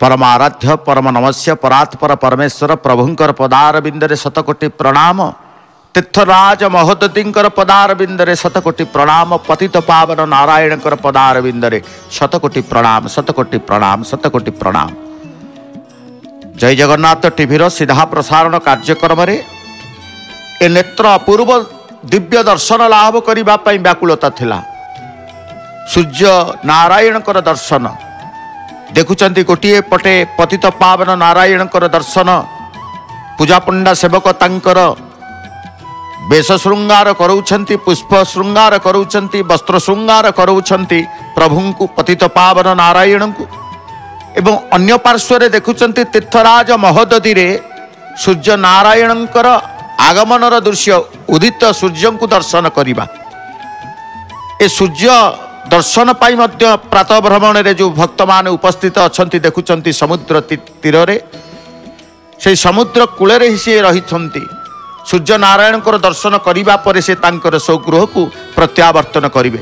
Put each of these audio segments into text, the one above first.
ପରମ ଆରାଧ୍ୟ ପରମ ନମସ୍ୟ ପରାତ୍ପର ପରମେଶ୍ୱର ପ୍ରଭୁଙ୍କର ପଦାର ବିନ୍ଦରେ ଶତକୋଟି ପ୍ରଣାମ ତୀର୍ଥରାଜ ମହୋଦତୀଙ୍କର ପଦାର ବିନ୍ଦରେ ଶତକୋଟି ପ୍ରଣାମ ପତିତ ପାବନ ନାରାୟଣଙ୍କର ପଦାର ବିନ୍ଦରେ ଶତକୋଟି ପ୍ରଣାମ ଶତକୋଟି ପ୍ରଣାମ ଶତକୋଟି ପ୍ରଣାମ ଜୟ ଜଗନ୍ନାଥ ଟିଭିର ସିଧା ପ୍ରସାରଣ କାର୍ଯ୍ୟକ୍ରମରେ ଏ ନେତ୍ର ଅପୂର୍ବ ଦିବ୍ୟ ଦର୍ଶନ ଲାଭ କରିବା ପାଇଁ ବ୍ୟାକୁଳତା ଥିଲା ସୂର୍ଯ୍ୟ ନାରାୟଣଙ୍କର ଦର୍ଶନ ଦେଖୁଛନ୍ତି ଗୋଟିଏ ପଟେ ପତିତ ପାବନ ନାରାୟଣଙ୍କର ଦର୍ଶନ ପୂଜାପଣ୍ଡା ସେବକ ତାଙ୍କର ବେଶ ଶୃଙ୍ଗାର କରାଉଛନ୍ତି ପୁଷ୍ପ ଶୃଙ୍ଗାର କରାଉଛନ୍ତି ବସ୍ତ୍ର ଶୃଙ୍ଗାର କରାଉଛନ୍ତି ପ୍ରଭୁଙ୍କୁ ପତିତ ପାବନ ନାରାୟଣଙ୍କୁ। ଏବଂ ଅନ୍ୟ ପାର୍ଶ୍ୱରେ ଦେଖୁଛନ୍ତି ତୀର୍ଥରାଜ ମହୋଦଧିରେ ସୂର୍ଯ୍ୟ ନାରାୟଣଙ୍କର ଆଗମନର ଦୃଶ୍ୟ ଉଦିତ ସୂର୍ଯ୍ୟଙ୍କୁ ଦର୍ଶନ କରିବା। ଏ ସୂର୍ଯ୍ୟ ଦର୍ଶନ ପାଇଁ ମଧ୍ୟ ପ୍ରାତଃ ଭ୍ରମଣରେ ଯେଉଁ ଭକ୍ତମାନେ ଉପସ୍ଥିତ ଅଛନ୍ତି ଦେଖୁଛନ୍ତି ସମୁଦ୍ର ତୀରରେ ସେହି ସମୁଦ୍ର କୂଳରେ ହିଁ ସିଏ ରହିଛନ୍ତି। ସୂର୍ଯ୍ୟ ନାରାୟଣଙ୍କର ଦର୍ଶନ କରିବା ପରେ ସେ ତାଙ୍କର ସ୍ୱଗୃହକୁ ପ୍ରତ୍ୟାବର୍ତ୍ତନ କରିବେ।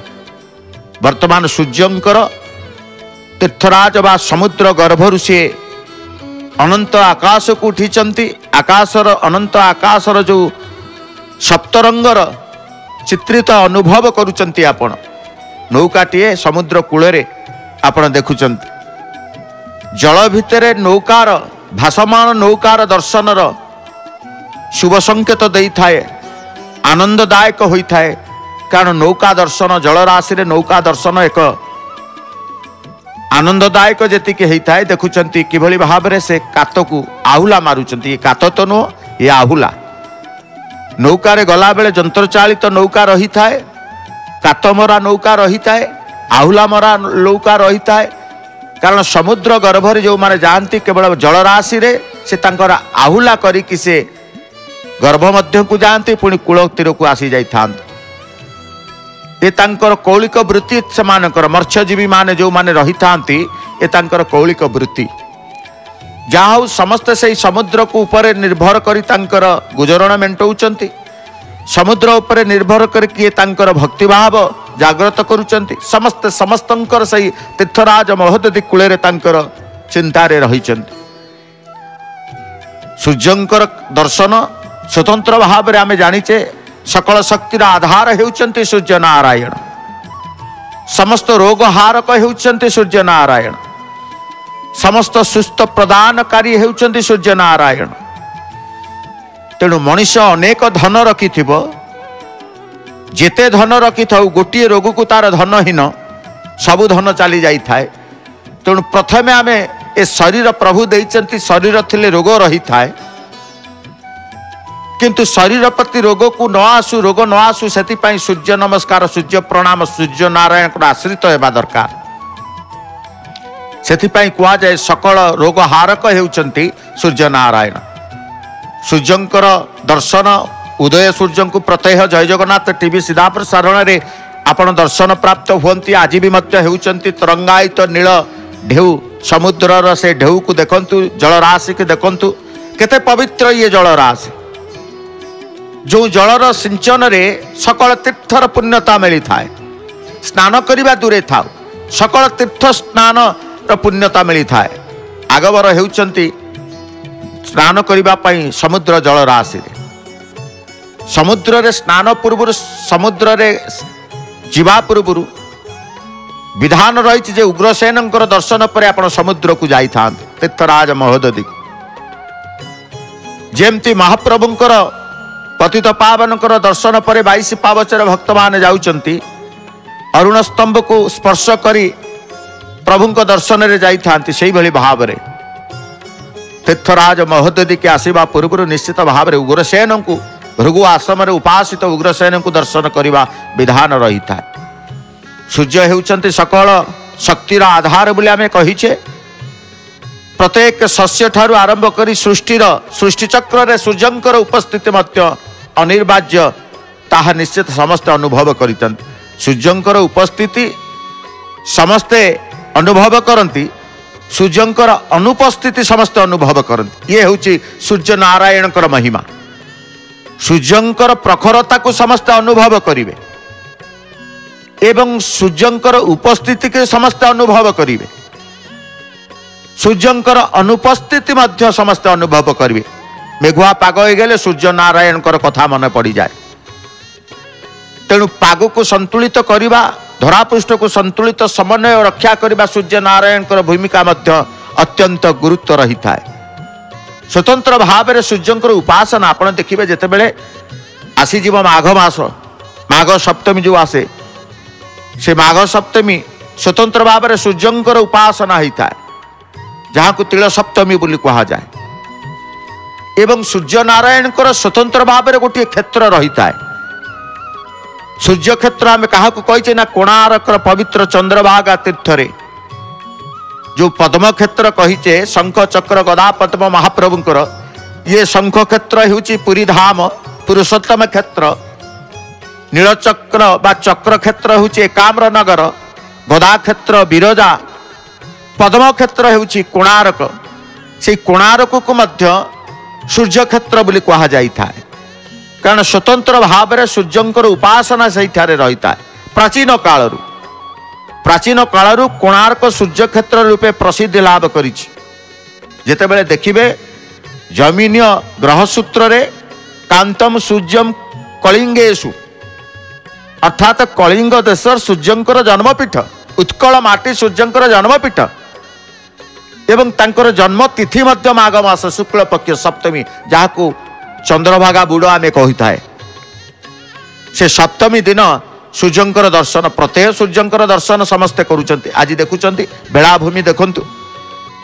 ବର୍ତ୍ତମାନ ସୂର୍ଯ୍ୟଙ୍କର ତୀର୍ଥରାଜ ବା ସମୁଦ୍ର ଗର୍ଭରୁ ସିଏ ଅନନ୍ତ ଆକାଶକୁ ଉଠିଛନ୍ତି। ଆକାଶର ଅନନ୍ତ ଆକାଶର ଯେଉଁ ସପ୍ତରଙ୍ଗର ଚିତ୍ରିତ ଅନୁଭବ କରୁଛନ୍ତି ଆପଣ। ନୌକାଟିଏ ସମୁଦ୍ର କୂଳରେ ଆପଣ ଦେଖୁଛନ୍ତି ଜଳ ଭିତରେ ନୌକାର ଭାସମାନ ନୌକାର ଦର୍ଶନର ଶୁଭ ସଂକେତ ଦେଇଥାଏ ଆନନ୍ଦଦାୟକ ହୋଇଥାଏ କାରଣ ନୌକା ଦର୍ଶନ ଜଳରାଶିରେ ନୌକା ଦର୍ଶନ ଏକ ଆନନ୍ଦଦାୟକ ଯେତିକି ହେଇଥାଏ ଦେଖୁଛନ୍ତି କିଭଳି ଭାବରେ ସେ କାତକୁ ଆହୁଲା ମାରୁଛନ୍ତି ଏ କାତ ତ ନୁହଁ ଏ ଆହୁଲା। ନୌକାରେ ଗଲାବେଳେ ଯନ୍ତ୍ରଚାଳିତ ନୌକା ରହିଥାଏ କାତମରା ନୌକା ରହିଥାଏ ଆହୁଲା ମରା ନୌକା ରହିଥାଏ। କାରଣ ସମୁଦ୍ର ଗର୍ଭରେ ଯେଉଁମାନେ ଯାଆନ୍ତି କେବଳ ଜଳରାଶିରେ ସେ ତାଙ୍କର ଆହୁଲା କରିକି ସେ ଗର୍ଭ ମଧ୍ୟକୁ ଯାଆନ୍ତି ପୁଣି କୂଳ ତୀରକୁ ଆସିଯାଇଥାନ୍ତି ଏ ତାଙ୍କର କୌଳିକ ବୃତ୍ତି ସେମାନଙ୍କର ମତ୍ସ୍ୟଜୀବୀ ମାନେ ଯେଉଁମାନେ ରହିଥାନ୍ତି ଏ ତାଙ୍କର କୌଳିକ ବୃତ୍ତି। ଯାହା ହଉ ସମସ୍ତେ ସେଇ ସମୁଦ୍ରକୁ ଉପରେ ନିର୍ଭର କରି ତାଙ୍କର ଗୁଜରଣ ମେଣ୍ଟଉଛନ୍ତି। ସମୁଦ୍ର ଉପରେ ନିର୍ଭର କରି କିଏ ତାଙ୍କର ଭକ୍ତିଭାବ ଜାଗ୍ରତ କରୁଛନ୍ତି ସମସ୍ତେ ସମସ୍ତଙ୍କର ସେଇ ତୀର୍ଥରାଜ ମହୋଦଧି କୂଳରେ ତାଙ୍କର ଚିନ୍ତାରେ ରହିଛନ୍ତି। ସୂର୍ଯ୍ୟଙ୍କର ଦର୍ଶନ ସ୍ୱତନ୍ତ୍ର ଭାବରେ ଆମେ ଜାଣିଛେ ସକଳ ଶକ୍ତିର ଆଧାର ହେଉଛନ୍ତି ସୂର୍ଯ୍ୟ ନାରାୟଣ ସମସ୍ତ ରୋଗ ହାରକ ହେଉଛନ୍ତି ସୂର୍ଯ୍ୟ ନାରାୟଣ ସମସ୍ତ ସୁସ୍ଥ ପ୍ରଦାନକାରୀ ହେଉଛନ୍ତି ସୂର୍ଯ୍ୟ ନାରାୟଣ ତେଣୁ ମଣିଷ ଅନେକ ଧନ ରଖିଥିବ ଯେତେ ଧନ ରଖିଥାଉ ଗୋଟିଏ ରୋଗକୁ ତାର ଧନହୀନ ସବୁ ଧନ ଚାଲି ଯାଇଥାଏ। ତେଣୁ ପ୍ରଥମେ ଆମେ ଏ ଶରୀର ପ୍ରଭୁ ଦେଇଛନ୍ତି ଶରୀର ଥିଲେ ରୋଗ ରହିଥାଏ। କିନ୍ତୁ ଶରୀର ପ୍ରତି ରୋଗକୁ ନ ଆସୁ ରୋଗ ନ ଆସୁ ସେଥିପାଇଁ ସୂର୍ଯ୍ୟ ନମସ୍କାର ସୂର୍ଯ୍ୟ ପ୍ରଣାମ ସୂର୍ଯ୍ୟ ନାରାୟଣଙ୍କର ଆଶ୍ରିତ ହେବା ଦରକାର। ସେଥିପାଇଁ କୁହାଯାଏ ସକଳ ରୋଗ ହାରକ ହେଉଛନ୍ତି ସୂର୍ଯ୍ୟ ନାରାୟଣ। ସୂର୍ଯ୍ୟଙ୍କର ଦର୍ଶନ ଉଦୟ ସୂର୍ଯ୍ୟଙ୍କୁ ପ୍ରତ୍ୟହ ଜୟ ଜଗନ୍ନାଥ ଟିଭି ସିଧା ପ୍ରସାରଣରେ ଆପଣ ଦର୍ଶନ ପ୍ରାପ୍ତ ହୁଅନ୍ତି। ଆଜି ବି ମଧ୍ୟ ହେଉଛନ୍ତି ତରଙ୍ଗାୟିତ ନୀଳ ଢେଉ। ସମୁଦ୍ରର ସେ ଢେଉକୁ ଦେଖନ୍ତୁ ଜଳରାଶିକୁ ଦେଖନ୍ତୁ। କେତେ ପବିତ୍ର ଇଏ ଜଳରାଶି। ଯେଉଁ ଜଳର ସିଞ୍ଚନରେ ସକଳ ତୀର୍ଥର ପୁଣ୍ୟତା ମିଳିଥାଏ। ସ୍ନାନ କରିବା ଦୂରେ ଥାଉ। ସକଳ ତୀର୍ଥ ସ୍ନାନର ପୁଣ୍ୟତା ମିଳିଥାଏ। ଆଗବର ହେଉଛନ୍ତି ସ୍ନାନ କରିବା ପାଇଁ ସମୁଦ୍ର ଜଳରାଶିରେ ସମୁଦ୍ରରେ ସ୍ନାନ ପୂର୍ବରୁ ସମୁଦ୍ରରେ ଯିବା ପୂର୍ବରୁ ବିଧାନ ରହିଛି ଯେ ଉଗ୍ରସେନଙ୍କର ଦର୍ଶନ ପରେ ଆପଣ ସମୁଦ୍ରକୁ ଯାଇଥାନ୍ତି ତୀର୍ଥରାଜ ମହୋଦଧିକୁ ଯେମିତି ମହାପ୍ରଭୁଙ୍କର ପତିତ ପାବନଙ୍କର ଦର୍ଶନ ପରେ ବାଇଶ ପାବଚର ଭକ୍ତମାନେ ଯାଉଛନ୍ତି ଅରୁଣ ସ୍ତମ୍ଭକୁ ସ୍ପର୍ଶ କରି ପ୍ରଭୁଙ୍କ ଦର୍ଶନରେ ଯାଇଥାନ୍ତି ସେଇଭଳି ଭାବରେ। ତୀର୍ଥରାଜ ମହୋଦଧିକି ଆସିବା ପୂର୍ବରୁ ନିଶ୍ଚିତ ଭାବରେ ଉଗ୍ରସେନଙ୍କୁ ଭୃଗୁ ଆଶ୍ରମରେ ଉପାସିତ ଉଗ୍ରସେନଙ୍କୁ ଦର୍ଶନ କରିବା ବିଧାନ ରହିଥାଏ ସୂର୍ଯ୍ୟ ହେଉଛନ୍ତି ସକଳ ଶକ୍ତିର ଆଧାର ବୋଲି ଆମେ କହିଛେ। ପ୍ରତ୍ୟେକ ଶସ୍ୟ ଠାରୁ ଆରମ୍ଭ କରି ସୃଷ୍ଟିର ସୃଷ୍ଟିଚକ୍ରରେ ସୂର୍ଯ୍ୟଙ୍କର ଉପସ୍ଥିତି ମଧ୍ୟ ଅନିର୍ବାର୍ଯ୍ୟ ତାହା ନିଶ୍ଚିତ ସମସ୍ତେ ଅନୁଭବ କରିଛନ୍ତି ସୂର୍ଯ୍ୟଙ୍କର ଉପସ୍ଥିତି ସମସ୍ତେ ଅନୁଭବ କରନ୍ତି। ସୂର୍ଯ୍ୟଙ୍କର ଅନୁପସ୍ଥିତି ସମସ୍ତେ ଅନୁଭବ କରନ୍ତି। ଇଏ ହେଉଛି ସୂର୍ଯ୍ୟ ନାରାୟଣଙ୍କର ମହିମା। ସୂର୍ଯ୍ୟଙ୍କର ପ୍ରଖରତାକୁ ସମସ୍ତେ ଅନୁଭବ କରିବେ। ଏବଂ ସୂର୍ଯ୍ୟଙ୍କର ଉପସ୍ଥିତିକୁ ସମସ୍ତେ ଅନୁଭବ କରିବେ। ସୂର୍ଯ୍ୟଙ୍କର ଅନୁପସ୍ଥିତି ମଧ୍ୟ ସମସ୍ତେ ଅନୁଭବ କରିବେ। ମେଘୁଆ ପାଗ ହେଇଗଲେ ସୂର୍ଯ୍ୟ ନାରାୟଣଙ୍କର କଥା ମନେ ପଡ଼ିଯାଏ। ତେଣୁ ପାଗକୁ ସନ୍ତୁଳିତ କରିବା ଧରାପୃଷ୍ଠକୁ ସନ୍ତୁଳିତ ସମନ୍ୱୟ ରକ୍ଷା କରିବା ସୂର୍ଯ୍ୟ ନାରାୟଣଙ୍କର ଭୂମିକା ମଧ୍ୟ ଅତ୍ୟନ୍ତ ଗୁରୁତ୍ୱ ରହିଥାଏ ସ୍ୱତନ୍ତ୍ର ଭାବରେ ସୂର୍ଯ୍ୟଙ୍କର ଉପାସନା ଆପଣ ଦେଖିବେ ଯେତେବେଳେ ଆସିଯିବ ମାଘ ମାସ ମାଘ ସପ୍ତମୀ ଯେଉଁ ଆସେ ସେ ମାଘ ସପ୍ତମୀ ସ୍ୱତନ୍ତ୍ର ଭାବରେ ସୂର୍ଯ୍ୟଙ୍କର ଉପାସନା ହେଇଥାଏ ଯାହାକୁ ତିଳ ସପ୍ତମୀ ବୋଲି କୁହାଯାଏ ଏବଂ ସୂର୍ଯ୍ୟ ନାରାୟଣଙ୍କର ସ୍ୱତନ୍ତ୍ର ଭାବରେ ଗୋଟିଏ କ୍ଷେତ୍ର ରହିଥାଏ ସୂର୍ଯ୍ୟ କ୍ଷେତ୍ର ଆମେ କାହାକୁ କହିଛେ ନା କୋଣାରକର ପବିତ୍ର ଚନ୍ଦ୍ରଭାଗା ତୀର୍ଥରେ। ଯେଉଁ ପଦ୍ମ କ୍ଷେତ୍ର କହିଛେ ଶଙ୍ଖ ଚକ୍ର ଗଦା ପଦ୍ମ ମହାପ୍ରଭୁଙ୍କର ଇଏ ଶଙ୍ଖ କ୍ଷେତ୍ର ହେଉଛି ପୁରୀ ଧାମ ପୁରୁଷୋତ୍ତମ କ୍ଷେତ୍ର। ନୀଳଚକ୍ର ବା ଚକ୍ର କ୍ଷେତ୍ର ହେଉଛି ଏକାମ୍ର ନଗର ଗଦା କ୍ଷେତ୍ର ବିରଜା। ପଦ୍ମ କ୍ଷେତ୍ର ହେଉଛି କୋଣାରକ। ସେଇ କୋଣାରକକୁ ମଧ୍ୟ ସୂର୍ଯ୍ୟକ୍ଷେତ୍ର ବୋଲି କୁହାଯାଇଥାଏ। କାରଣ ସ୍ୱତନ୍ତ୍ର ଭାବରେ ସୂର୍ଯ୍ୟଙ୍କର ଉପାସନା ସେଇଠାରେ ରହିଥାଏ। ପ୍ରାଚୀନ କାଳରୁ। ପ୍ରାଚୀନ କାଳରୁ କୋଣାର୍କ ସୂର୍ଯ୍ୟକ୍ଷେତ୍ର ରୂପେ ପ୍ରସିଦ୍ଧି ଲାଭ କରିଛି। ଯେତେବେଳେ ଦେଖିବେ ଜମିନୀୟ ଗ୍ରହସୂତ୍ରରେ କାନ୍ତମ ସୂର୍ଯ୍ୟମ କଳିଙ୍ଗେଶୁ। ଅର୍ଥାତ୍ କଳିଙ୍ଗ ଦେଶ ସୂର୍ଯ୍ୟଙ୍କର ଜନ୍ମପୀଠ ଉତ୍କଳ ମାଟି ସୂର୍ଯ୍ୟଙ୍କର ଜନ୍ମପୀଠ ଏବଂ ତାଙ୍କର ଜନ୍ମ ତିଥି ମଧ୍ୟ ମାଘ ମାସ ଶୁକ୍ଳ ପକ୍ଷ ସପ୍ତମୀ ଯାହାକୁ ଚନ୍ଦ୍ରଭାଗା ବୁଡ଼ ଆମେ କହିଥାଏ। ସେ ସପ୍ତମୀ ଦିନ ସୂର୍ଯ୍ୟଙ୍କର ଦର୍ଶନ ପ୍ରତ୍ୟେକ ସୂର୍ଯ୍ୟଙ୍କର ଦର୍ଶନ ସମସ୍ତେ କରୁଛନ୍ତି। ଆଜି ଦେଖୁଛନ୍ତି ବେଳାଭୂମି ଦେଖନ୍ତୁ।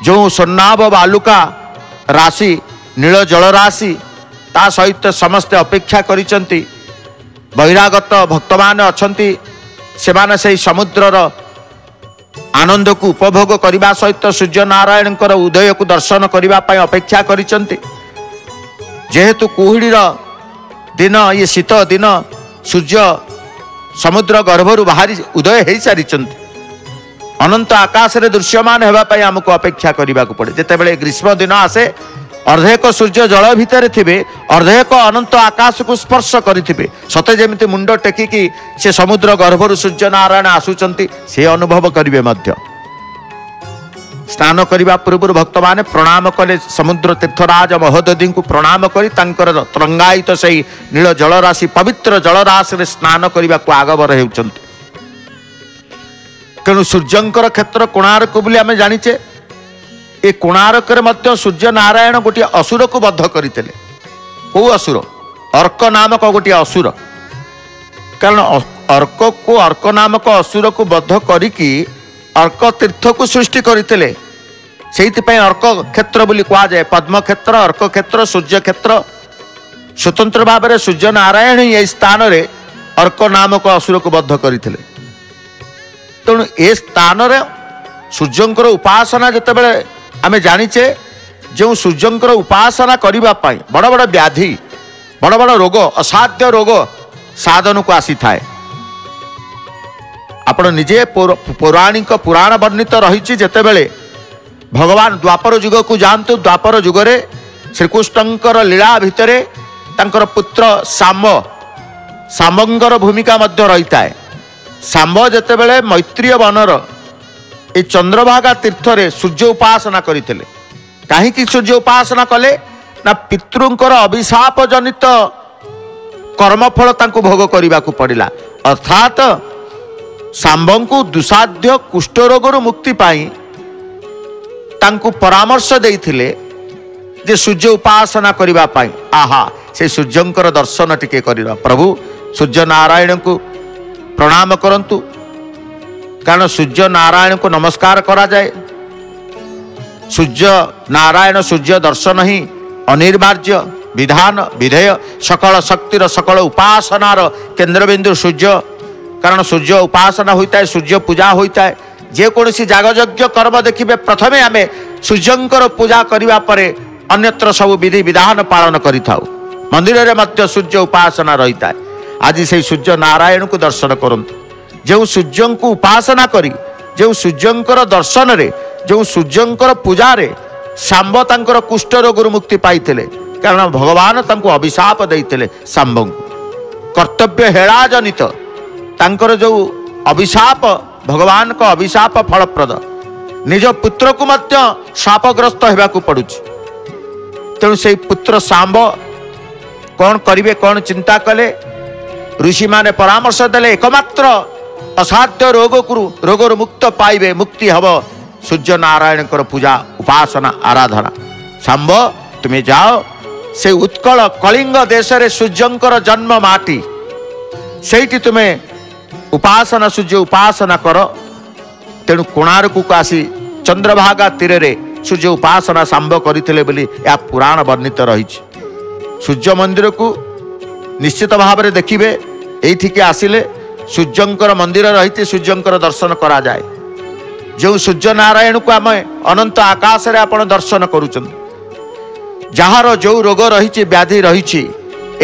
ଯେଉଁ ସ୍ୱର୍ଣ୍ଣାଭ ବାଲୁକା ରାଶି ନୀଳ ଜଳ ରାଶି ତା ସହିତ ସମସ୍ତେ ଅପେକ୍ଷା କରିଛନ୍ତି ବହିରାଗତ ଭକ୍ତମାନେ ଅଛନ୍ତି ସେମାନେ ସେହି ସମୁଦ୍ରର ଆନନ୍ଦକୁ ଉପଭୋଗ କରିବା ସହିତ ସୂର୍ଯ୍ୟ ନାରାୟଣଙ୍କର ଉଦୟକୁ ଦର୍ଶନ କରିବା ପାଇଁ ଅପେକ୍ଷା କରିଛନ୍ତି। ଯେହେତୁ କୁହୁଡ଼ିର ଦିନ ଇଏ ଶୀତ ଦିନ ସୂର୍ଯ୍ୟ ସମୁଦ୍ର ଗର୍ଭରୁ ବାହାରି ଉଦୟ ହେଇସାରିଛନ୍ତି। ଅନନ୍ତ ଆକାଶରେ ଦୃଶ୍ୟମାନ ହେବା ପାଇଁ ଆମକୁ ଅପେକ୍ଷା କରିବାକୁ ପଡ଼େ। ଯେତେବେଳେ ଗ୍ରୀଷ୍ମ ଦିନ ଆସେ ଅର୍ଦ୍ଧେକ ସୂର୍ଯ୍ୟ ଜଳ ଭିତରେ ଥିବେ ଅର୍ଦ୍ଧେକ ଅନନ୍ତ ଆକାଶକୁ ସ୍ପର୍ଶ କରିଥିବେ। ସତେ ଯେମିତି ମୁଣ୍ଡ ଟେକିକି ସେ ସମୁଦ୍ର ଗର୍ଭରୁ ସୂର୍ଯ୍ୟ ନାରାୟଣ ଆସୁଛନ୍ତି ସେ ଅନୁଭବ କରିବେ ମଧ୍ୟ। ସ୍ନାନ କରିବା ପୂର୍ବରୁ ଭକ୍ତମାନେ ପ୍ରଣାମ କଲେ ସମୁଦ୍ର ତୀର୍ଥରାଜ ମହୋଦଧୀଙ୍କୁ ପ୍ରଣାମ କରି ତାଙ୍କର ତରଙ୍ଗାୟିତ ସେହି ନୀଳ ଜଳରାଶି ପବିତ୍ର ଜଳରାଶିରେ ସ୍ନାନ କରିବାକୁ ଆଗବର ହେଉଛନ୍ତି। ତେଣୁ ସୂର୍ଯ୍ୟଙ୍କର କ୍ଷେତ୍ର କୋଣାର୍କ ବୋଲି ଆମେ ଜାଣିଛେ। ଏ କୋଣାର୍କରେ ମଧ୍ୟ ସୂର୍ଯ୍ୟ ନାରାୟଣ ଗୋଟିଏ ଅସୁରକୁ ବଦ୍ଧ କରିଥିଲେ। କେଉଁ ଅସୁର? ଅର୍କ ନାମକ ଗୋଟିଏ ଅସୁର। କାରଣ ଅର୍କକୁ ଅର୍କ ନାମକ ଅସୁରକୁ ବଦ୍ଧ କରିକି ଅର୍କ ତୀର୍ଥକୁ ସୃଷ୍ଟି କରିଥିଲେ ସେଇଥିପାଇଁ ଅର୍କ କ୍ଷେତ୍ର ବୋଲି କୁହାଯାଏ ପଦ୍ମକ୍ଷେତ୍ର ଅର୍କ କ୍ଷେତ୍ର ସୂର୍ଯ୍ୟ କ୍ଷେତ୍ର ସ୍ୱତନ୍ତ୍ର ଭାବରେ ସୂର୍ଯ୍ୟ ନାରାୟଣ ହିଁ ଏହି ସ୍ଥାନରେ ଅର୍କ ନାମକ ଅସୁରକୁ ବଦ୍ଧ କରିଥିଲେ। ତେଣୁ ଏ ସ୍ଥାନରେ ସୂର୍ଯ୍ୟଙ୍କର ଉପାସନା ଯେତେବେଳେ ଆମେ ଜାଣିଛେ ଯେଉଁ ସୂର୍ଯ୍ୟଙ୍କର ଉପାସନା କରିବା ପାଇଁ ବଡ଼ ବଡ଼ ବ୍ୟାଧି ବଡ଼ ବଡ଼ ରୋଗ ଅସାଧ୍ୟ ରୋଗ ସାଧନକୁ ଆସିଥାଏ। ଆପଣ ନିଜେ ପୌର- ପୌରାଣିକ ପୁରାଣ ବର୍ଣ୍ଣିତ ରହିଛି ଯେତେବେଳେ ଭଗବାନ ଦ୍ୱାପର ଯୁଗକୁ ଯାଆନ୍ତୁ। ଦ୍ୱାପର ଯୁଗରେ ଶ୍ରୀକୃଷ୍ଣଙ୍କର ଲୀଳା ଭିତରେ ତାଙ୍କର ପୁତ୍ର ଶାମ୍ବ ଶାମ୍ବଙ୍କର ଭୂମିକା ମଧ୍ୟ ରହିଥାଏ। ଶାମ୍ବ ଯେତେବେଳେ ମୈତ୍ରୀୟ ବନର এই ଚନ୍ଦ୍ରଭାଗା ତୀର୍ଥରେ ସୂର୍ଯ୍ୟ ଉପାସନା କରିଥିଲେ। କାହିଁକି ସୂର୍ଯ୍ୟ ଉପାସନା କଲେ? ନା ପିତୃଙ୍କର ଅଭିଶାପ ଜନିତ କର୍ମଫଳ ତାଙ୍କୁ ଭୋଗ କରିବାକୁ ପଡ଼ିଲା। ଅର୍ଥାତ୍ ଶାମ୍ବଙ୍କୁ ଦୁଃସାଧ୍ୟ କୁଷ୍ଠରୋଗରୁ ମୁକ୍ତି ପାଇଁ ତାଙ୍କୁ ପରାମର୍ଶ ଦେଇଥିଲେ ଯେ ସୂର୍ଯ୍ୟ ଉପାସନା କରିବା ପାଇଁ। ଆହା ସେ ସୂର୍ଯ୍ୟଙ୍କର ଦର୍ଶନ ଟିକେ କରିବା ପ୍ରଭୁ ସୂର୍ଯ୍ୟ ନାରାୟଣଙ୍କୁ ପ୍ରଣାମ କରନ୍ତୁ। କାରଣ ସୂର୍ଯ୍ୟ ନାରାୟଣଙ୍କୁ ନମସ୍କାର କରାଯାଏ। ସୂର୍ଯ୍ୟ ନାରାୟଣ ସୂର୍ଯ୍ୟ ଦର୍ଶନ ହିଁ ଅନିର୍ବାର୍ଯ୍ୟ ବିଧାନ ବିଧେୟ ସକଳ ଶକ୍ତିର ସକଳ ଉପାସନାର କେନ୍ଦ୍ରବିନ୍ଦୁ ସୂର୍ଯ୍ୟ କାରଣ ସୂର୍ଯ୍ୟ ଉପାସନା ହୋଇଥାଏ ସୂର୍ଯ୍ୟ ପୂଜା ହୋଇଥାଏ ଯେକୌଣସି ଯାଗଯଜ୍ଞ କର୍ମ ଦେଖିବେ ପ୍ରଥମେ ଆମେ ସୂର୍ଯ୍ୟଙ୍କର ପୂଜା କରିବା ପରେ ଅନ୍ୟତ୍ର ସବୁ ବିଧି ବିଧାନ ପାଳନ କରିଥାଉ ମନ୍ଦିରରେ ମଧ୍ୟ ସୂର୍ଯ୍ୟ ଉପାସନା ରହିଥାଏ। ଆଜି ସେଇ ସୂର୍ଯ୍ୟ ନାରାୟଣଙ୍କୁ ଦର୍ଶନ କରନ୍ତୁ। ଯେଉଁ ସୂର୍ଯ୍ୟଙ୍କୁ ଉପାସନା କରି ଯେଉଁ ସୂର୍ଯ୍ୟଙ୍କର ଦର୍ଶନରେ ଯେଉଁ ସୂର୍ଯ୍ୟଙ୍କର ପୂଜାରେ ଶାମ୍ବ ତାଙ୍କର କୁଷ୍ଠ ରୋଗରୁ ମୁକ୍ତି ପାଇଥିଲେ କାରଣ ଭଗବାନ ତାଙ୍କୁ ଅଭିଶାପ ଦେଇଥିଲେ ଶାମ୍ବଙ୍କୁ କର୍ତ୍ତବ୍ୟ ହେଳା ଜନିତ ତାଙ୍କର ଯେଉଁ ଅଭିଶାପ ଭଗବାନଙ୍କ ଅଭିଶାପ ଫଳପ୍ରଦ। ନିଜ ପୁତ୍ରକୁ ମଧ୍ୟ ଶାପଗ୍ରସ୍ତ ହେବାକୁ ପଡୁଛି। ତେଣୁ ସେଇ ପୁତ୍ର ଶାମ୍ବ କ'ଣ କରିବେ କ'ଣ ଚିନ୍ତା କଲେ? ଋଷିମାନେ ପରାମର୍ଶ ଦେଲେ ଏକମାତ୍ର ଅସାଧ୍ୟ ରୋଗକୁ ରୋଗରୁ ମୁକ୍ତ ପାଇବେ ମୁକ୍ତି ହେବ ସୂର୍ଯ୍ୟ ନାରାୟଣଙ୍କର ପୂଜା ଉପାସନା ଆରାଧନା। ଶାମ୍ବ ତୁମେ ଯାଅ ସେ ଉତ୍କଳ କଳିଙ୍ଗ ଦେଶରେ ସୂର୍ଯ୍ୟଙ୍କର ଜନ୍ମ ମାଟି। ସେଇଠି ତୁମେ ଉପାସନା ସୂର୍ଯ୍ୟ ଉପାସନା କର ତେଣୁ କୋଣାର୍କକୁ ଆସି ଚନ୍ଦ୍ରଭାଗା ତୀରରେ ସୂର୍ଯ୍ୟ ଉପାସନା ଶାମ୍ବ କରିଥିଲେ ବୋଲି ଏହା ପୁରାଣ ବର୍ଣ୍ଣିତ ରହିଛି ସୂର୍ଯ୍ୟ ମନ୍ଦିରକୁ ନିଶ୍ଚିତ ଭାବରେ ଦେଖିବେ ଏଇଠିକି ଆସିଲେ ସୂର୍ଯ୍ୟଙ୍କର ମନ୍ଦିର ରହିଛି ସୂର୍ଯ୍ୟଙ୍କର ଦର୍ଶନ କରାଯାଏ ଯେଉଁ ସୂର୍ଯ୍ୟ ନାରାୟଣକୁ ଆମେ ଅନନ୍ତ ଆକାଶରେ ଆପଣ ଦର୍ଶନ କରୁଛନ୍ତି ଯାହାର ଯେଉଁ ରୋଗ ରହିଛି ବ୍ୟାଧି ରହିଛି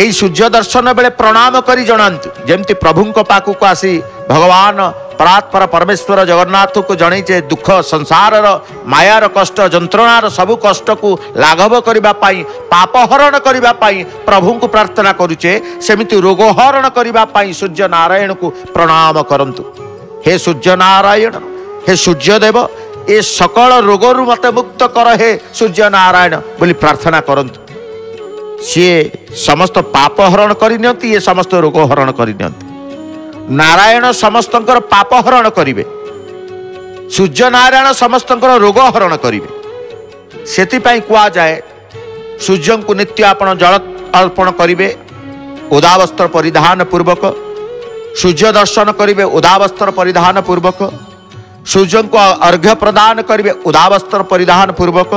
ଏଇ ସୂର୍ଯ୍ୟ ଦର୍ଶନ ବେଳେ ପ୍ରଣାମ କରି ଜଣାନ୍ତୁ। ଯେମିତି ପ୍ରଭୁଙ୍କ ପାଖକୁ ଆସି ଭଗବାନ ପରାତ୍ପର ପରମେଶ୍ୱର ଜଗନ୍ନାଥକୁ ଜଣେଇଛେ ଦୁଃଖ ସଂସାରର ମାୟାର କଷ୍ଟ ଯନ୍ତ୍ରଣାର ସବୁ କଷ୍ଟକୁ ଲାଘବ କରିବା ପାଇଁ ପାପ ହରଣ କରିବା ପାଇଁ ପ୍ରଭୁଙ୍କୁ ପ୍ରାର୍ଥନା କରୁଛେ ସେମିତି ରୋଗ ହରଣ କରିବା ପାଇଁ ସୂର୍ଯ୍ୟ ନାରାୟଣକୁ ପ୍ରଣାମ କରନ୍ତୁ। ହେ ସୂର୍ଯ୍ୟ ନାରାୟଣ ହେ ସୂର୍ଯ୍ୟଦେବ ଏ ସକଳ ରୋଗରୁ ମୋତେ ମୁକ୍ତ କର ହେ ସୂର୍ଯ୍ୟ ନାରାୟଣ ବୋଲି ପ୍ରାର୍ଥନା କରନ୍ତୁ। ସିଏ ସମସ୍ତ ପାପ ହରଣ କରିନିଅନ୍ତି ଇଏ ସମସ୍ତ ରୋଗ ହରଣ କରିନିଅନ୍ତି ନାରାୟଣ ସମସ୍ତଙ୍କର ପାପ ହରଣ କରିବେ। ସୂର୍ଯ୍ୟ ନାରାୟଣ ସମସ୍ତଙ୍କର ରୋଗ ହରଣ କରିବେ। ସେଥିପାଇଁ କୁହାଯାଏ ସୂର୍ଯ୍ୟଙ୍କୁ ନିତ୍ୟ ଆପଣ ଜଳ ଅର୍ପଣ କରିବେ ଓଦାବସ୍ତ୍ର ପରିଧାନ ପୂର୍ବକ। ସୂର୍ଯ୍ୟ ଦର୍ଶନ କରିବେ ଓଦାବସ୍ତ୍ର ପରିଧାନ ପୂର୍ବକ। ସୂର୍ଯ୍ୟଙ୍କୁ ଅର୍ଘ୍ୟ ପ୍ରଦାନ କରିବେ ଉଦାବସ୍ତ୍ର ପରିଧାନ ପୂର୍ବକ।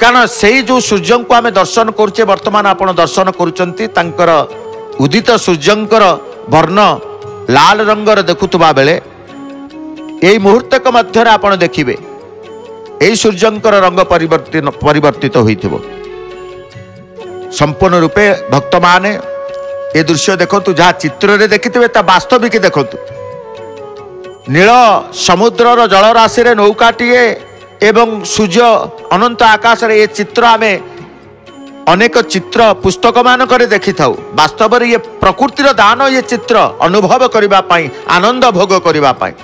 କାରଣ ସେଇ ଯେଉଁ ସୂର୍ଯ୍ୟଙ୍କୁ ଆମେ ଦର୍ଶନ କରୁଛେ ବର୍ତ୍ତମାନ ଆପଣ ଦର୍ଶନ କରୁଛନ୍ତି ତାଙ୍କର ଉଦିତ ସୂର୍ଯ୍ୟଙ୍କର ବର୍ଣ୍ଣ ଲାଲ ରଙ୍ଗର ଦେଖୁଥିବା ବେଳେ ଏଇ ମୁହୂର୍ତ୍ତକ ମଧ୍ୟରେ ଆପଣ ଦେଖିବେ ଏଇ ସୂର୍ଯ୍ୟଙ୍କର ରଙ୍ଗ ପରିବର୍ତ୍ତନ ପରିବର୍ତ୍ତିତ ହୋଇଥିବ। ସମ୍ପୂର୍ଣ୍ଣ ରୂପେ ଭକ୍ତମାନେ ଏ ଦୃଶ୍ୟ ଦେଖନ୍ତୁ ଯାହା ଚିତ୍ରରେ ଦେଖିଥିବେ ତା ବାସ୍ତବିକ ଦେଖନ୍ତୁ। ନୀଳ ସମୁଦ୍ରର ଜଳରାଶିରେ ନୌକାଟିଏ ଏବଂ ସୂର୍ଯ୍ୟ ଅନନ୍ତ ଆକାଶରେ ଏ ଚିତ୍ର ଆମେ ଅନେକ ଚିତ୍ର ପୁସ୍ତକମାନଙ୍କରେ ଦେଖିଥାଉ ବାସ୍ତବରେ ଇଏ ପ୍ରକୃତିର ଦାନ ଇଏ ଚିତ୍ର ଅନୁଭବ କରିବା ପାଇଁ ଆନନ୍ଦ ଭୋଗ କରିବା ପାଇଁ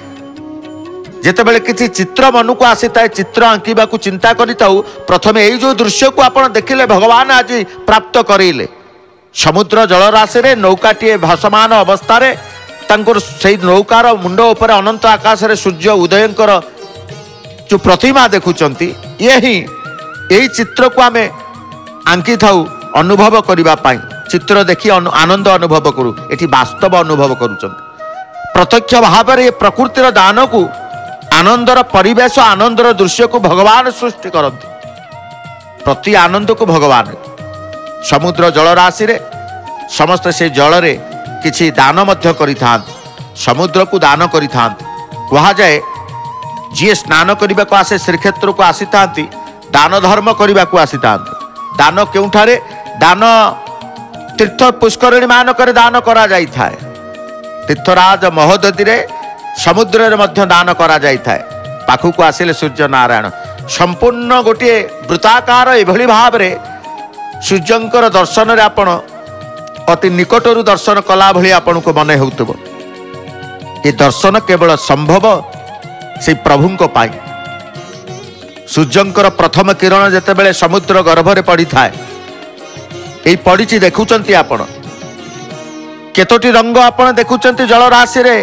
ଯେତେବେଳେ କିଛି ଚିତ୍ର ମନକୁ ଆସିଥାଏ ଚିତ୍ର ଆଙ୍କିବାକୁ ଚିନ୍ତା କରିଥାଉ ପ୍ରଥମେ ଏଇ ଯେଉଁ ଦୃଶ୍ୟକୁ ଆପଣ ଦେଖିଲେ ଭଗବାନ ଆଜି ପ୍ରାପ୍ତ କରେଇଲେ। ସମୁଦ୍ର ଜଳରାଶିରେ ନୌକାଟିଏ ଭାସମାନ ଅବସ୍ଥାରେ ତାଙ୍କର ସେଇ ନୌକାର ମୁଣ୍ଡ ଉପରେ ଅନନ୍ତ ଆକାଶରେ ସୂର୍ଯ୍ୟ ଉଦୟଙ୍କର ଯେଉଁ ପ୍ରତିମା ଦେଖୁଛନ୍ତି ଇଏ ହିଁ ଏଇ ଚିତ୍ରକୁ ଆମେ ଆଙ୍କିଥାଉ ଅନୁଭବ କରିବା ପାଇଁ ଚିତ୍ର ଦେଖି ଅନୁ- ଆନନ୍ଦ ଅନୁଭବ କରୁ ଏଠି ବାସ୍ତବ ଅନୁଭବ କରୁଛନ୍ତି ପ୍ରତ୍ୟକ୍ଷ ଭାବରେ ଏ ପ୍ରକୃତିର ଦାନକୁ ଆନନ୍ଦର ପରିବେଶ ଆନନ୍ଦର ଦୃଶ୍ୟକୁ ଭଗବାନ ସୃଷ୍ଟି କରନ୍ତି ପ୍ରତି ଆନନ୍ଦକୁ ଭଗବାନ ସମୁଦ୍ର ଜଳରାଶିରେ ସମସ୍ତେ ସେ ଜଳରେ କିଛି ଦାନ ମଧ୍ୟ କରିଥାନ୍ତି ସମୁଦ୍ରକୁ ଦାନ କରିଥାନ୍ତି କୁହାଯାଏ ଯିଏ ସ୍ନାନ କରିବାକୁ ଆସେ ଶ୍ରୀକ୍ଷେତ୍ରକୁ ଆସିଥାନ୍ତି ଦାନ ଧର୍ମ କରିବାକୁ ଆସିଥାନ୍ତି। ଦାନ କେଉଁଠାରେ? ଦାନ ତୀର୍ଥ ପୁଷ୍କରିଣୀ ମାନଙ୍କରେ ଦାନ କରାଯାଇଥାଏ। ତୀର୍ଥରାଜ ମହୋଦଧିରେ ସମୁଦ୍ରରେ ମଧ୍ୟ ଦାନ କରାଯାଇଥାଏ। ପାଖକୁ ଆସିଲେ ସୂର୍ଯ୍ୟ ନାରାୟଣ ସମ୍ପୂର୍ଣ୍ଣ ଗୋଟିଏ ବୃତ୍ତାକାର ଏଭଳି ଭାବରେ ସୂର୍ଯ୍ୟଙ୍କର ଦର୍ଶନରେ ଆପଣ ଅତି ନିକଟରୁ ଦର୍ଶନ କଲା ଭଳି ଆପଣଙ୍କୁ ମନେ ହେଉଥିବ। ଏ ଦର୍ଶନ କେବଳ ସମ୍ଭବ ସେଇ ପ୍ରଭୁଙ୍କ ପାଇଁ। ସୂର୍ଯ୍ୟଙ୍କର ପ୍ରଥମ କିରଣ ଯେତେବେଳେ ସମୁଦ୍ର ଗର୍ଭରେ ପଡ଼ିଥାଏ ଏଇ ପଡ଼ିଛି ଦେଖୁଛନ୍ତି ଆପଣ। କେତୋଟି ରଙ୍ଗ ଆପଣ ଦେଖୁଛନ୍ତି ଜଳରାଶିରେ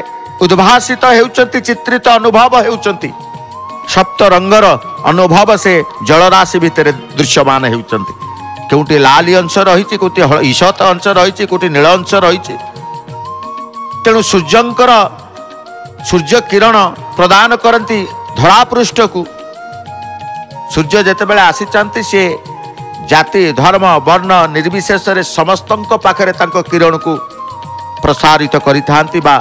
ଉଦ୍ଭାସିତ ହେଉଛନ୍ତି ଚିତ୍ରିତ ଅନୁଭବ ହେଉଛନ୍ତି ସପ୍ତ ରଙ୍ଗର ଅନୁଭବ ସେ ଜଳରାଶି ଭିତରେ ଦୃଶ୍ୟମାନ ହେଉଛନ୍ତି କେଉଁଠି ଲାଲି ଅଂଶ ରହିଛି କେଉଁଠି ହଳ- ଇସତ ଅଂଶ ରହିଛି କେଉଁଠି ନୀଳ ଅଂଶ ରହିଛି ତେଣୁ ସୂର୍ଯ୍ୟଙ୍କର ସୂର୍ଯ୍ୟ କିରଣ ପ୍ରଦାନ କରନ୍ତି ଧରାପୃଷ୍ଠକୁ। ସୂର୍ଯ୍ୟ ଯେତେବେଳେ ଆସିଛନ୍ତି ସିଏ ଜାତି ଧର୍ମ ବର୍ଣ୍ଣ ନିର୍ବିଶେଷରେ ସମସ୍ତଙ୍କ ପାଖରେ ତାଙ୍କ କିରଣକୁ ପ୍ରସାରିତ କରିଥାନ୍ତି ବା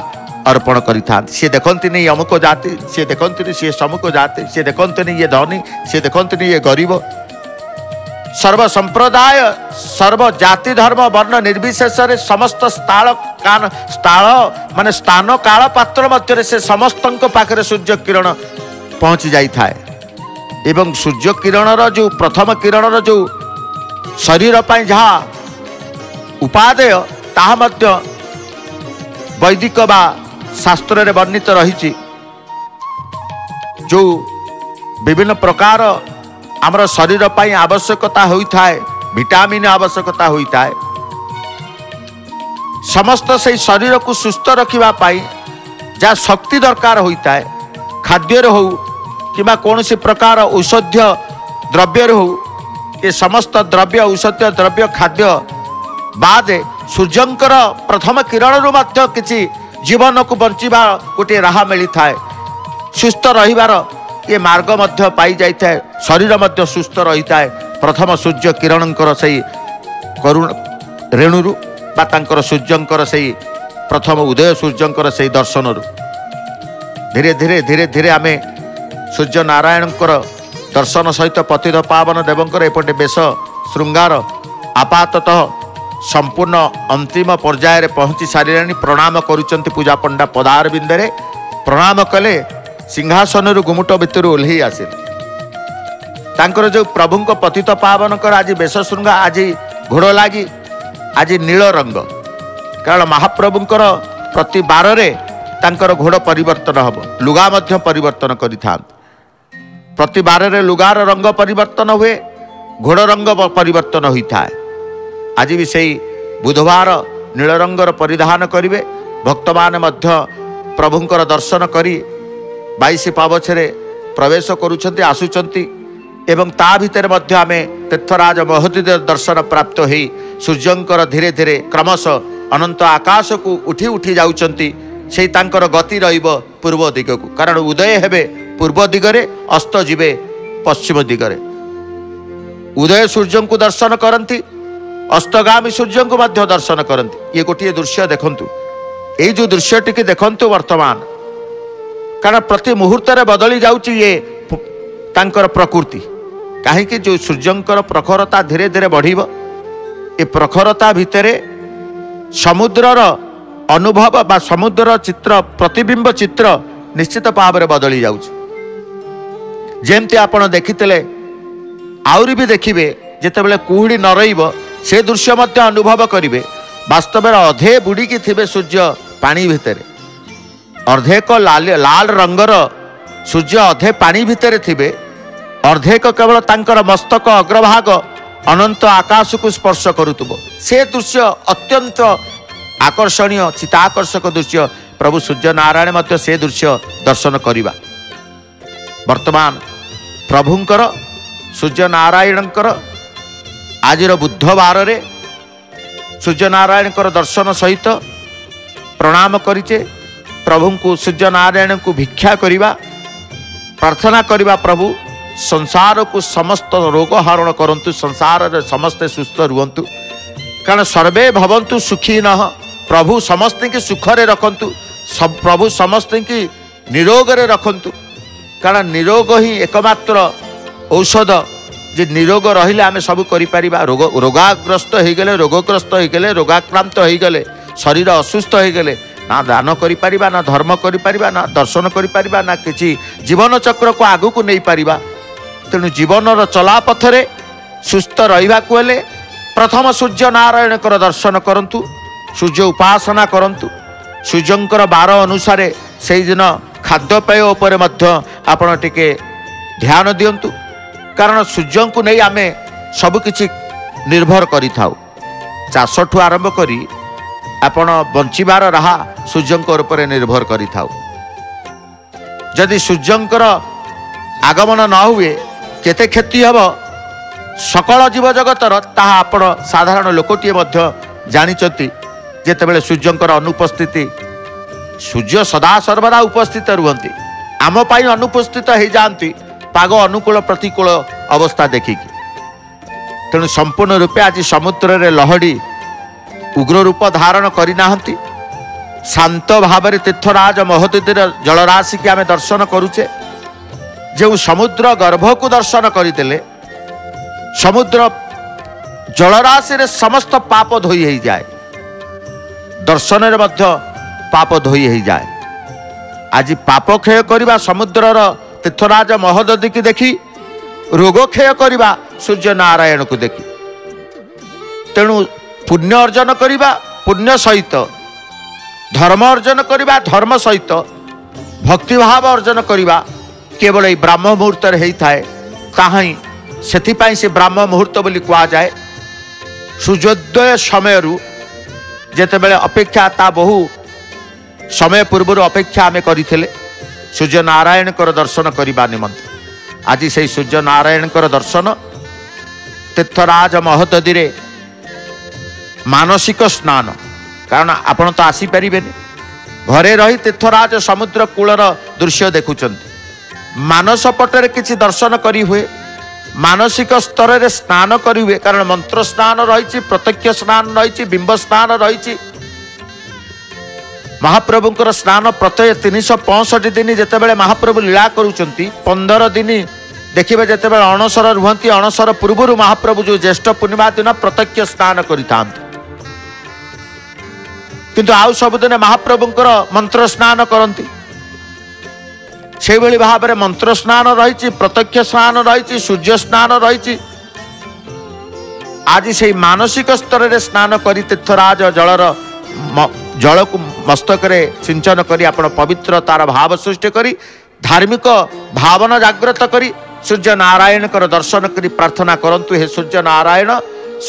ଅର୍ପଣ କରିଥାନ୍ତି। ସିଏ ଦେଖନ୍ତିନି ଅମୁକ ଜାତି ସିଏ ଦେଖନ୍ତିନି ସିଏ ସମୁକ ଜାତି ସିଏ ଦେଖନ୍ତିନି ଇଏ ଧନୀ ସିଏ ଦେଖନ୍ତିନି ଇଏ ଗରିବ। ସର୍ବ ସମ୍ପ୍ରଦାୟ ସର୍ବ ଜାତି ଧର୍ମ ବର୍ଣ୍ଣ ନିର୍ବିଶେଷରେ ସମସ୍ତ ସ୍ଥାଳ କାନ ସ୍ଥାଳ ମାନେ ସ୍ଥାନ କାଳ ପାତ୍ର ମଧ୍ୟରେ ସେ ସମସ୍ତଙ୍କ ପାଖରେ ସୂର୍ଯ୍ୟ କିରଣ ପହଞ୍ଚି ଯାଇଥାଏ। ଏବଂ ସୂର୍ଯ୍ୟ କିରଣର ଯେଉଁ ପ୍ରଥମ କିରଣର ଯେଉଁ ଶରୀର ପାଇଁ ଯାହା ଉପାଦେୟ ତାହା ମଧ୍ୟ ବୈଦିକ ବା ଶାସ୍ତ୍ରରେ ବର୍ଣ୍ଣିତ ରହିଛି। ଯେଉଁ ବିଭିନ୍ନ ପ୍ରକାର ଆମର ଶରୀର ପାଇଁ ଆବଶ୍ୟକତା ହୋଇଥାଏ ଭିଟାମିନ୍ ଆବଶ୍ୟକତା ହୋଇଥାଏ। ସମସ୍ତ ସେଇ ଶରୀରକୁ ସୁସ୍ଥ ରଖିବା ପାଇଁ ଯାହା ଶକ୍ତି ଦରକାର ହୋଇଥାଏ ଖାଦ୍ୟରେ ହେଉ କିମ୍ବା କୌଣସି ପ୍ରକାର ଔଷଧୀୟ ଦ୍ରବ୍ୟରେ ହେଉ ଏ ସମସ୍ତ ଦ୍ରବ୍ୟ ଔଷଧୀୟ ଦ୍ରବ୍ୟ ଖାଦ୍ୟ ବାଦେ ସୂର୍ଯ୍ୟଙ୍କର ପ୍ରଥମ କିରଣରୁ ମଧ୍ୟ କିଛି ଜୀବନକୁ ବଞ୍ଚିବା ଗୋଟିଏ ରାହା ମିଳିଥାଏ। ସୁସ୍ଥ ରହିବାର ଏ ମାର୍ଗ ମଧ୍ୟ ପାଇଯାଇଥାଏ ଶରୀର ମଧ୍ୟ ସୁସ୍ଥ ରହିଥାଏ। ପ୍ରଥମ ସୂର୍ଯ୍ୟ କିରଣଙ୍କର ସେଇ କରୁଣ ରେଣୁରୁ ବା ତାଙ୍କର ସୂର୍ଯ୍ୟଙ୍କର ସେଇ ପ୍ରଥମ ଉଦୟ ସୂର୍ଯ୍ୟଙ୍କର ସେଇ ଦର୍ଶନରୁ। ଧୀରେ ଧୀରେ ଧୀରେ ଧୀରେ ଆମେ ସୂର୍ଯ୍ୟ ନାରାୟଣଙ୍କର ଦର୍ଶନ ସହିତ ପତିତ ପାବନ ଦେବଙ୍କର ଏପଟେ ବେଶ ଶୃଙ୍ଗାର ଆପାତତଃ ସମ୍ପୂର୍ଣ୍ଣ ଅନ୍ତିମ ପର୍ଯ୍ୟାୟରେ ପହଞ୍ଚି ସାରିଲାଣି। ପ୍ରଣାମ କରୁଛନ୍ତି ପୂଜା ପଣ୍ଡା ପଦାର ବିନ୍ଦରେ ପ୍ରଣାମ କଲେ ସିଂହାସନରୁ ଗୁମୁଟ ଭିତରୁ ଓହ୍ଲେଇ ଆସିଲେ। ତାଙ୍କର ଯେଉଁ ପ୍ରଭୁଙ୍କ ପତିତ ପାବନଙ୍କର ଆଜି ବେଶ ଶୃଙ୍ଗା ଆଜି ଘୋଡ଼ ଲାଗି ଆଜି ନୀଳ ରଙ୍ଗ। କାରଣ ମହାପ୍ରଭୁଙ୍କର ପ୍ରତି ବାରରେ ତାଙ୍କର ଘୋଡ଼ ପରିବର୍ତ୍ତନ ହେବ ଲୁଗା ମଧ୍ୟ ପରିବର୍ତ୍ତନ କରିଥାନ୍ତି। ପ୍ରତି ବାରରେ ଲୁଗାର ରଙ୍ଗ ପରିବର୍ତ୍ତନ ହୁଏ ଘୋଡ଼ ରଙ୍ଗ ପରିବର୍ତ୍ତନ ହୋଇଥାଏ। ଆଜି ବି ସେଇ ବୁଧବାର ନୀଳ ରଙ୍ଗର ପରିଧାନ କରିବେ ଭକ୍ତମାନେ ମଧ୍ୟ ପ୍ରଭୁଙ୍କର ଦର୍ଶନ କରି ବାଇଶ ପାବଛରେ ପ୍ରବେଶ କରୁଛନ୍ତି ଆସୁଛନ୍ତି ଏବଂ ତା ଭିତରେ ମଧ୍ୟ ଆମେ ତୀର୍ଥରାଜ ମହୋଦୟ ଦର୍ଶନ ପ୍ରାପ୍ତ ହୋଇ ସୂର୍ଯ୍ୟଙ୍କର ଧୀରେ ଧୀରେ କ୍ରମଶଃ ଅନନ୍ତ ଆକାଶକୁ ଉଠି ଉଠି ଯାଉଛନ୍ତି ସେଇ ତାଙ୍କର ଗତି ରହିବ ପୂର୍ବ ଦିଗକୁ। କାରଣ ଉଦୟ ହେବେ ପୂର୍ବ ଦିଗରେ ଅସ୍ତ ଯିବେ ପଶ୍ଚିମ ଦିଗରେ। ଉଦୟ ସୂର୍ଯ୍ୟଙ୍କୁ ଦର୍ଶନ କରନ୍ତି ଅସ୍ତଗାମୀ ସୂର୍ଯ୍ୟଙ୍କୁ ମଧ୍ୟ ଦର୍ଶନ କରନ୍ତି। ଇଏ ଗୋଟିଏ ଦୃଶ୍ୟ ଦେଖନ୍ତୁ। ଏଇ ଯେଉଁ ଦୃଶ୍ୟଟିକି ଦେଖନ୍ତୁ ବର୍ତ୍ତମାନ। କାରଣ ପ୍ରତି ମୁହୂର୍ତ୍ତରେ ବଦଳି ଯାଉଛି ଇଏ ପ- ତାଙ୍କର ପ୍ରକୃତି। କାହିଁକି ଯେଉଁ ସୂର୍ଯ୍ୟଙ୍କର ପ୍ରଖରତା ଧୀରେ ଧୀରେ ବଢ଼ିବ ଏ ପ୍ରଖରତା ଭିତରେ ସମୁଦ୍ରର ଅନୁଭବ ବା ସମୁଦ୍ରର ଚିତ୍ର ପ୍ରତିବିମ୍ବ ଚିତ୍ର ନିଶ୍ଚିତ ଭାବରେ ବଦଳି ଯାଉଛି। ଯେମିତି ଆପଣ ଦେଖିଥିଲେ ଆହୁରି ବି ଦେଖିବେ ଯେତେବେଳେ କୁହୁଡ଼ି ନ ରହିବ ସେ ଦୃଶ୍ୟ ମଧ୍ୟ ଅନୁଭବ କରିବେ। ବାସ୍ତବରେ ଅଧେ ବୁଡ଼ିକି ଥିବେ ସୂର୍ଯ୍ୟ ପାଣି ଭିତରେ। ଅର୍ଦ୍ଧେକ ଲାଲ ଲାଲ ରଙ୍ଗର ସୂର୍ଯ୍ୟ ଅଧେ ପାଣି ଭିତରେ ଥିବେ। ଅର୍ଦ୍ଧେକ କେବଳ ତାଙ୍କର ମସ୍ତକ ଅଗ୍ରଭାଗ ଅନନ୍ତ ଆକାଶକୁ ସ୍ପର୍ଶ କରୁଥିବ। ସେ ଦୃଶ୍ୟ ଅତ୍ୟନ୍ତ ଆକର୍ଷଣୀୟ ଚିତାକର୍ଷକ ଦୃଶ୍ୟ। ପ୍ରଭୁ ସୂର୍ଯ୍ୟ ନାରାୟଣ ମଧ୍ୟ ସେ ଦୃଶ୍ୟ ଦର୍ଶନ କରିବା। ବର୍ତ୍ତମାନ ପ୍ରଭୁଙ୍କର ସୂର୍ଯ୍ୟ ନାରାୟଣଙ୍କର ଆଜିର ବୁଧବାରରେ ସୂର୍ଯ୍ୟ ନାରାୟଣଙ୍କର ଦର୍ଶନ ସହିତ ପ୍ରଣାମ କରିଛେ ପ୍ରଭୁଙ୍କୁ ସୂର୍ଯ୍ୟ ନାରାୟଣଙ୍କୁ ଭିକ୍ଷା କରିବା ପ୍ରାର୍ଥନା କରିବା ପ୍ରଭୁ ସଂସାରକୁ ସମସ୍ତ ରୋଗ ହରଣ କରନ୍ତୁ ସଂସାରରେ ସମସ୍ତେ ସୁସ୍ଥ ରୁହନ୍ତୁ। କାରଣ ସର୍ବେ ଭବନ୍ତୁ ସୁଖୀ ନହ ପ୍ରଭୁ ସମସ୍ତଙ୍କୁ ସୁଖରେ ରଖନ୍ତୁ ପ୍ରଭୁ ସମସ୍ତଙ୍କୁ ନିରୋଗରେ ରଖନ୍ତୁ। କାରଣ ନିରୋଗ ହିଁ ଏକମାତ୍ର ଔଷଧ ଯେ ନିରୋଗ ରହିଲେ ଆମେ ସବୁ କରିପାରିବା। ରୋଗ ରୋଗାଗ୍ରସ୍ତ ହେଇଗଲେ ରୋଗଗ୍ରସ୍ତ ହେଇଗଲେ ରୋଗାକ୍ରାନ୍ତ ହେଇଗଲେ ଶରୀର ଅସୁସ୍ଥ ହେଇଗଲେ ନା ଦାନ କରିପାରିବା ନା ଧର୍ମ କରିପାରିବା ନା ଦର୍ଶନ କରିପାରିବା ନା କିଛି ଜୀବନ ଚକ୍ରକୁ ଆଗକୁ ନେଇପାରିବା। ତେଣୁ ଜୀବନର ଚଲାପଥରେ ସୁସ୍ଥ ରହିବାକୁ ହେଲେ ପ୍ରଥମ ସୂର୍ଯ୍ୟ ନାରାୟଣଙ୍କର ଦର୍ଶନ କରନ୍ତୁ ସୂର୍ଯ୍ୟ ଉପାସନା କରନ୍ତୁ। ସୂର୍ଯ୍ୟଙ୍କର ବାର ଅନୁସାରେ ସେଇଦିନ ଖାଦ୍ୟପେୟ ଉପରେ ମଧ୍ୟ ଆପଣ ଟିକେ ଧ୍ୟାନ ଦିଅନ୍ତୁ। କାରଣ ସୂର୍ଯ୍ୟଙ୍କୁ ନେଇ ଆମେ ସବୁକିଛି ନିର୍ଭର କରିଥାଉ। ଚାଷଠୁ ଆରମ୍ଭ କରି ଆପଣ ବଞ୍ଚିବାର ରାହା ସୂର୍ଯ୍ୟଙ୍କ ଉପରେ ନିର୍ଭର କରିଥାଉ ଯଦି ସୂର୍ଯ୍ୟଙ୍କର ଆଗମନ ନ ହୁଏ କେତେ କ୍ଷତି ହେବ ସକଳ ଜୀବଜଗତର ତାହା ଆପଣ ସାଧାରଣ ଲୋକଟିଏ ମଧ୍ୟ ଜାଣିଛନ୍ତି ଯେତେବେଳେ ସୂର୍ଯ୍ୟଙ୍କର ଅନୁପସ୍ଥିତି ସୂର୍ଯ୍ୟ ସଦା ସର୍ବଦା ଉପସ୍ଥିତ ରୁହନ୍ତି। ଆମ ପାଇଁ ଅନୁପସ୍ଥିତ ହେଇଯାଆନ୍ତି ପାଗ ଅନୁକୂଳ ପ୍ରତିକୂଳ ଅବସ୍ଥା ଦେଖିକି। ତେଣୁ ସମ୍ପୂର୍ଣ୍ଣ ରୂପେ ଆଜି ସମୁଦ୍ରରେ ଲହଡ଼ି ଉଗ୍ର ରୂପ ଧାରଣ କରିନାହାନ୍ତି। ଶାନ୍ତ ଭାବରେ ତୀର୍ଥରାଜ ମହୋଦଧିର ଜଳରାଶିକି ଆମେ ଦର୍ଶନ କରୁଛେ। ଯେଉଁ ସମୁଦ୍ର ଗର୍ଭକୁ ଦର୍ଶନ କରିଦେଲେ ସମୁଦ୍ର ଜଳରାଶିରେ ସମସ୍ତ ପାପ ଧୋଇ ହେଇଯାଏ। ଦର୍ଶନରେ ମଧ୍ୟ ପାପ ଧୋଇ ହେଇଯାଏ। ଆଜି ପାପ କ୍ଷୟ କରିବା ସମୁଦ୍ରର ତୀର୍ଥରାଜ ମହୋଦଧିକି ଦେଖି ରୋଗ କ୍ଷୟ କରିବା ସୂର୍ଯ୍ୟ ନାରାୟଣକୁ ଦେଖି। ତେଣୁ ପୁଣ୍ୟ ଅର୍ଜନ କରିବା ପୁଣ୍ୟ ସହିତ ଧର୍ମ ଅର୍ଜନ କରିବା ଧର୍ମ ସହିତ ଭକ୍ତିଭାବ ଅର୍ଜନ କରିବା କେବଳ ଏଇ ବ୍ରାହ୍ମ ମୁହୂର୍ତ୍ତରେ ହେଇଥାଏ। ତାହା ହିଁ ସେଥିପାଇଁ ସେ ବ୍ରାହ୍ମ ମୁହୂର୍ତ୍ତ ବୋଲି କୁହାଯାଏ। ସୂର୍ଯ୍ୟୋଦୟ ସମୟରୁ ଯେତେବେଳେ ଅପେକ୍ଷା ତା ବହୁ ସମୟ ପୂର୍ବରୁ ଅପେକ୍ଷା ଆମେ କରିଥିଲେ ସୂର୍ଯ୍ୟ ନାରାୟଣଙ୍କର ଦର୍ଶନ କରିବା ନିମନ୍ତେ। ଆଜି ସେଇ ସୂର୍ଯ୍ୟ ନାରାୟଣଙ୍କର ଦର୍ଶନ ତୀର୍ଥରାଜ ମହୋଦଧିରେ ମାନସିକ ସ୍ନାନ। କାରଣ ଆପଣ ତ ଆସିପାରିବେନି। ଘରେ ରହି ତୀର୍ଥରାଜ ସମୁଦ୍ର କୂଳର ଦୃଶ୍ୟ ଦେଖୁଛନ୍ତି। ମାନସ ପଟରେ କିଛି ଦର୍ଶନ କରି ହୁଏ। ମାନସିକ ସ୍ତରରେ ସ୍ନାନ କରି ହୁଏ। କାରଣ ମନ୍ତ୍ର ସ୍ନାନ ରହିଛି ପ୍ରତ୍ୟକ୍ଷ ସ୍ନାନ ରହିଛି ବିମ୍ବ ସ୍ନାନ ରହିଛି। ମହାପ୍ରଭୁଙ୍କର ସ୍ନାନ ପ୍ରତ୍ୟୟ ତିନିଶହ ପଞ୍ଚଷଠି ଦିନ ଯେତେବେଳେ ମହାପ୍ରଭୁ ଲୀଳା କରୁଛନ୍ତି ପନ୍ଦର ଦିନ ଦେଖିବେ ଯେତେବେଳେ ଅଣସର ରୁହନ୍ତି ଅଣସର ପୂର୍ବରୁ ମହାପ୍ରଭୁ ଯେଉଁ ଜ୍ୟେଷ୍ଠ ପୂର୍ଣ୍ଣିମା ଦିନ ପ୍ରତ୍ୟକ୍ଷ ସ୍ନାନ କରିଥାନ୍ତି। କିନ୍ତୁ ଆଉ ସବୁଦିନେ ମହାପ୍ରଭୁଙ୍କର ମନ୍ତ୍ର ସ୍ନାନ କରନ୍ତି। ସେଇଭଳି ଭାବରେ ମନ୍ତ୍ର ସ୍ନାନ ରହିଛି ପ୍ରତ୍ୟକ୍ଷ ସ୍ନାନ ରହିଛି ସୂର୍ଯ୍ୟ ସ୍ନାନ ରହିଛି। ଆଜି ସେଇ ମାନସିକ ସ୍ତରରେ ସ୍ନାନ କରି ତୀର୍ଥରାଜ ଜଳର ଜଳକୁ ମସ୍ତକରେ ସିଞ୍ଚନ କରି ଆପଣ ପବିତ୍ର ତାର ଭାବ ସୃଷ୍ଟି କରି ଧାର୍ମିକ ଭାବନା ଜାଗ୍ରତ କରି ସୂର୍ଯ୍ୟ ନାରାୟଣଙ୍କର ଦର୍ଶନ କରି ପ୍ରାର୍ଥନା କରନ୍ତୁ ହେ ସୂର୍ଯ୍ୟ ନାରାୟଣ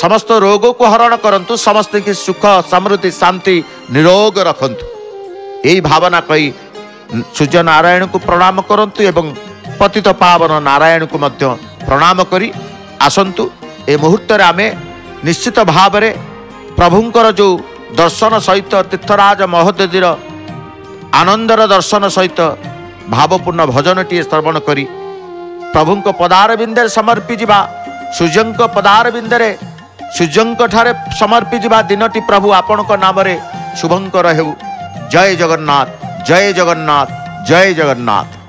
ସମସ୍ତ ରୋଗକୁ ହରଣ କରନ୍ତୁ ସମସ୍ତଙ୍କୁ ସୁଖ ସମୃଦ୍ଧି ଶାନ୍ତି ନିରୋଗ ରଖନ୍ତୁ। ଏହି ଭାବନା କହି ସୂର୍ଯ୍ୟ ନାରାୟଣଙ୍କୁ ପ୍ରଣାମ କରନ୍ତୁ ଏବଂ ପତିତ ପାବନ ନାରାୟଣଙ୍କୁ ମଧ୍ୟ ପ୍ରଣାମ କରି ଆସନ୍ତୁ। ଏ ମୁହୂର୍ତ୍ତରେ ଆମେ ନିଶ୍ଚିତ ଭାବରେ ପ୍ରଭୁଙ୍କର ଯେଉଁ ଦର୍ଶନ ସହିତ ତୀର୍ଥରାଜ ମହୋଦଧିର ଆନନ୍ଦର ଦର୍ଶନ ସହିତ ଭାବପୂର୍ଣ୍ଣ ଭଜନଟିଏ ଶ୍ରବଣ କରି ପ୍ରଭୁଙ୍କ ପଦାରବିନ୍ଦରେ ସମର୍ପି ଯିବା ସୂର୍ଯ୍ୟଙ୍କ ପଦାରବିନ୍ଦରେ ସୂର୍ଯ୍ୟଙ୍କ ଠାରେ ସମର୍ପି ଯିବା ଦିନଟି ପ୍ରଭୁ ଆପଣଙ୍କ ନାମରେ ଶୁଭଙ୍କର ହେଉ ଜୟ ଜଗନ୍ନାଥ ଜୟ ଜଗନ୍ନାଥ ଜୟ ଜଗନ୍ନାଥ